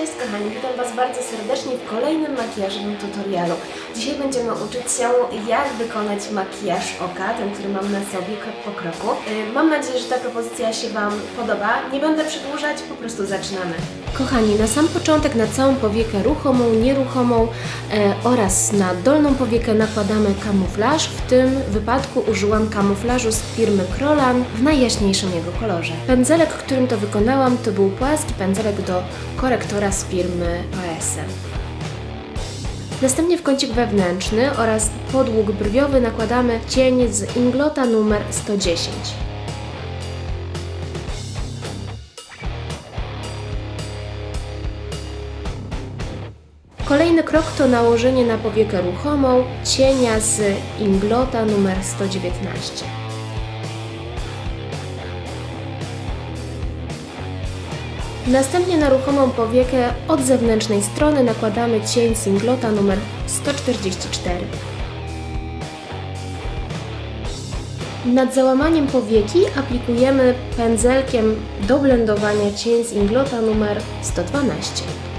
Cześć kochani, witam Was bardzo serdecznie w kolejnym makijażowym tutorialu. Dzisiaj będziemy uczyć się jak wykonać makijaż oka, ten, który mam na sobie krok po kroku. Yy, Mam nadzieję, że ta propozycja się Wam podoba. Nie będę przedłużać, po prostu zaczynamy. Kochani, na sam początek na całą powiekę ruchomą, nieruchomą e, oraz na dolną powiekę nakładamy kamuflaż. W tym wypadku użyłam kamuflażu z firmy Krolan w najjaśniejszym jego kolorze. Pędzelek, którym to wykonałam, to był płaski pędzelek do korektora z firmy OSM. Następnie w kącik wewnętrzny oraz podłóg brwiowy nakładamy cień z Inglota numer 110. Kolejny krok to nałożenie na powiekę ruchomą cienia z Inglota numer 119. Następnie na ruchomą powiekę od zewnętrznej strony nakładamy cień Singlota numer 144. Nad załamaniem powieki aplikujemy pędzelkiem do blendowania cień z Inglota numer 112.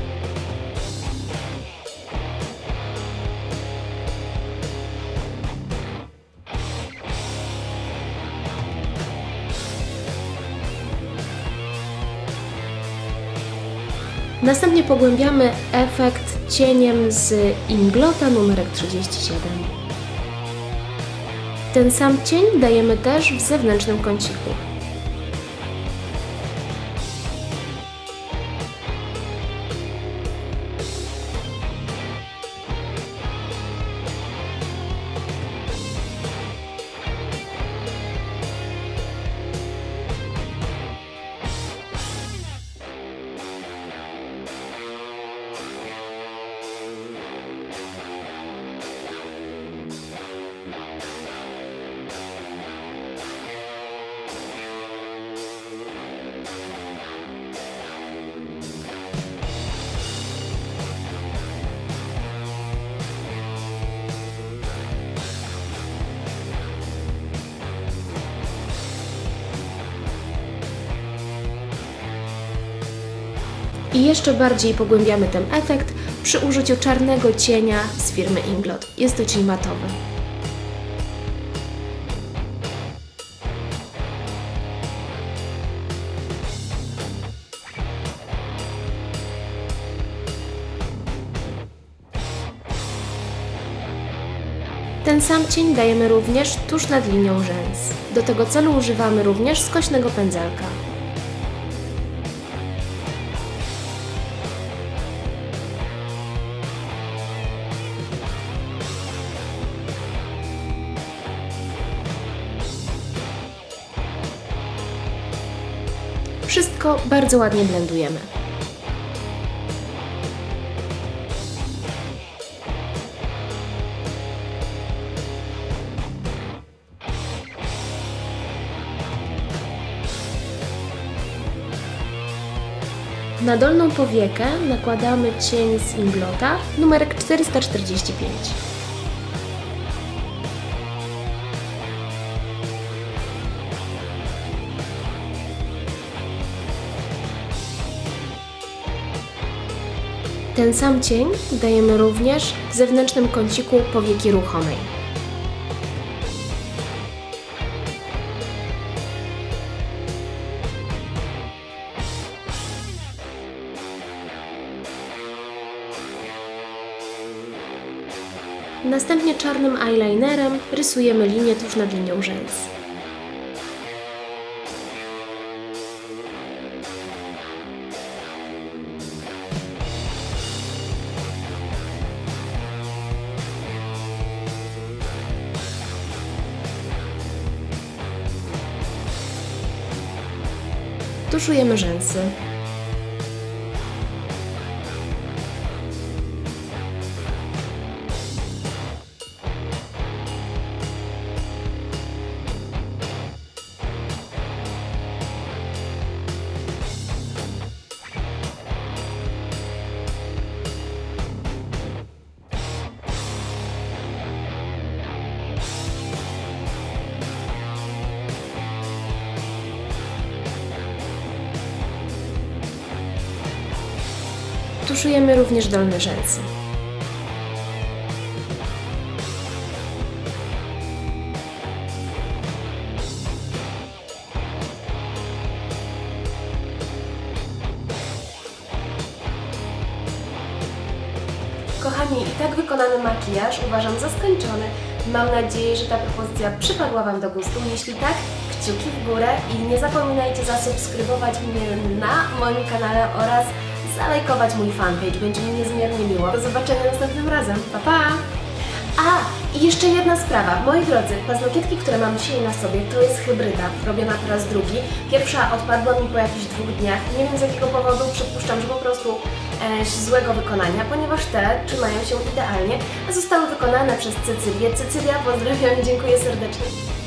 Następnie pogłębiamy efekt cieniem z Inglota numerek 37. Ten sam cień dajemy też w zewnętrznym kąciku. I jeszcze bardziej pogłębiamy ten efekt przy użyciu czarnego cienia z firmy Inglot. Jest to cień matowy. Ten sam cień dajemy również tuż nad linią rzęs. Do tego celu używamy również skośnego pędzelka. Wszystko bardzo ładnie blendujemy. Na dolną powiekę nakładamy cień z Inglota numerek 445. Ten sam cień dajemy również w zewnętrznym kąciku powieki ruchomej. Następnie czarnym eyelinerem rysujemy linię tuż nad linią rzęs. Tuszujemy rzęsy. Tuszujemy również dolne rzęsy. Kochani, i tak wykonany makijaż uważam za skończony. Mam nadzieję, że ta propozycja przypadła Wam do gustu. Jeśli tak, kciuki w górę i nie zapominajcie zasubskrybować mnie na moim kanale oraz zalajkować mój fanpage. Będzie mi niezmiernie miło. Do zobaczenia następnym razem. Pa, pa! A, i jeszcze jedna sprawa. Moi drodzy, paznokietki, które mam dzisiaj na sobie, to jest hybryda, robiona po raz drugi. Pierwsza odpadła mi po jakichś dwóch dniach. Nie wiem z jakiego powodu, przypuszczam, że po prostu e, złego wykonania, ponieważ te trzymają się idealnie, a zostały wykonane przez Cecylię. Cecylia, pozdrawiam i dziękuję serdecznie.